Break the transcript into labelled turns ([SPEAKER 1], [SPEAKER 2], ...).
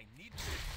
[SPEAKER 1] I need to...